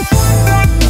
Oh,